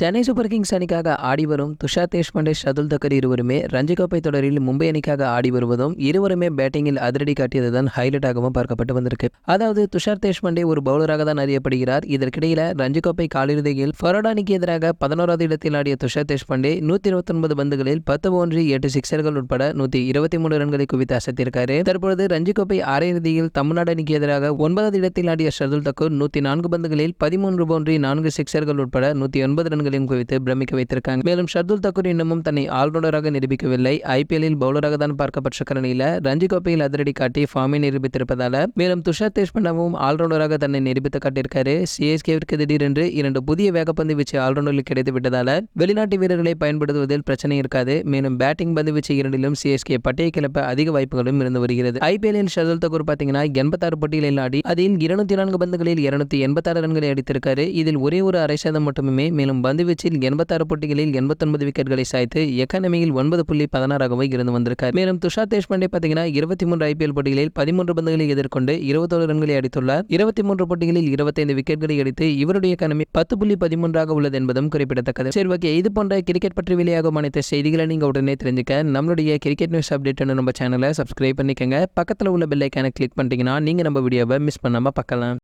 Chennai super Kings அணிக்காக ஆடி வரும் Tushar Deshpande Shardul Tucker இருவருமே ரஞ்சி கோப்பை தொடரில் மும்பை அணிக்காக ஆடி வருவதும் இருவருமே பேட்டிங்கில் அதிரடி காட்டியதுதான் ஹைலைட்டாகவும் பார்க்கப்பட்டு வந்திருக்கு. அதாவது துஷார் தேஷ்பாண்டே ஒரு பவுலராக தான் அறியப்படுகிறார். இதற்கிடையில ரஞ்சி கோப்பை காலிறுதியில் ஃபரோடா அணிக்கு எதிராக பதினோராவது இடத்தில் ஆடிய துஷார் தேஷ்பாண்டே நூத்தி இருபத்தொன்பது பந்துகளில் பத்து ஒன்று எட்டு சிக்ஸர்கள் உட்பட நூத்தி இருபத்தி மூணு ரன்களை குவித்து அசத்திருக்காரு. தற்பொழுது ரஞ்சி கோப்பை அரையிறுதியில் தமிழ்நாடு அணிக்கு எதிராக ஒன்பதாவது இடத்தில் ஆடிய ஷதுல் தக்கூர் நூத்தி நான்கு பந்துகளில் பதிமூன்று போன்றி நான்கு சிக்ஸர்கள் உட்பட நூத்தி ஒன்பது ரன்களையும் குவித்து பிரமிக்க வைத்திருக்காங்க. மேலும் ஷர்துல் தக்கூர் இன்னமும் தன்னை ஆல்ரவுண்டராக நிரூபிக்கவில்லை. ஐபிஎல்லில் பவுலராக தான் பார்க்கப்பட்ட நிலையில ரஞ்சி கோப்பையில் அதிரடி காட்டி ஃபார்மை நிரூபித்திருப்பதால மேலும் துஷார் தேஷ்பண்டாவும் ஆல்ரவுண்டராக தன்னை நிரூபித்து காட்டியிருக்காரு. சிஎஸ்கேவிற்கு திடீரென்று இரண்டு புதிய வேகப்பந்து வீச்சு ஆல்ரவுண்டரில் கிடைத்து விட்டதால வெளிநாட்டு வீரர்களை பயன்படுத்துவதில் பிரச்சனை இருக்காது. மேலும் பேட்டிங் பந்து வீச்சு இரண்டிலும் சிஎஸ்கே பட்டையை கிளப்ப அதிக வாய்ப்புகளும் இருந்து வருகிறது. ஐபிஎல்லில் ஷர்துல் தக்கூர் பார்த்தீங்கன்னா எண்பத்தாறு போட்டிகளில் ஆடி அதில் இருநூத்தி நான்கு பந்துகளில் இருநூத்தி எண்பத்தாறு ரன்களை அடித்திருக்காரு. இதில் ஒரே ஒரு அரை சதம் மட்டுமே மேலும் பந்து வீச்சில் எண்பத்தாறு போட்டிகளில் எண்பத்தொன்பது விக்கெட்களை சாய்த்து எக்கானமியில் ஒன்பது புள்ளி பதினாறாகவே இருந்து வந்திருக்கார். மேலும் துஷார் தேஷ்பாண்டே பார்த்தீங்கன்னா இருபத்தி மூன்று ஐபிஎல் போட்டிகளில் பதிமூன்று பந்துகளை எதிர்கொண்டு இருபத்தோரு ரன்களை அடித்துள்ளார். இருபத்தி மூன்று போட்டிகளில் இருபத்தைந்து விக்கெட்களை அடித்து இவருடைய எக்கானமி பத்து புள்ளி பதிமூன்றாக உள்ளது என்பதும் குறிப்பிடத்தக்கது. சரி ஓகே. இது போன்ற கிரிக்கெட் பற்றி வெளியாகும் அனைத்து செய்திகளை நீங்க உடனே தெரிஞ்சுக்க. நம்மளுடைய கிரிக்கெட் நியூஸ் அப்டேட் நம்ம சேனலை சப்ஸ்கிரைப் பண்ணிக்கங்க. பக்கத்தில் உள்ள பெல்லைக்கான கிளிக் பண்ணிட்டீங்கன்னா நீங்க நம்ம வீடியோவை மிஸ் பண்ணாம பார்க்கலாம்.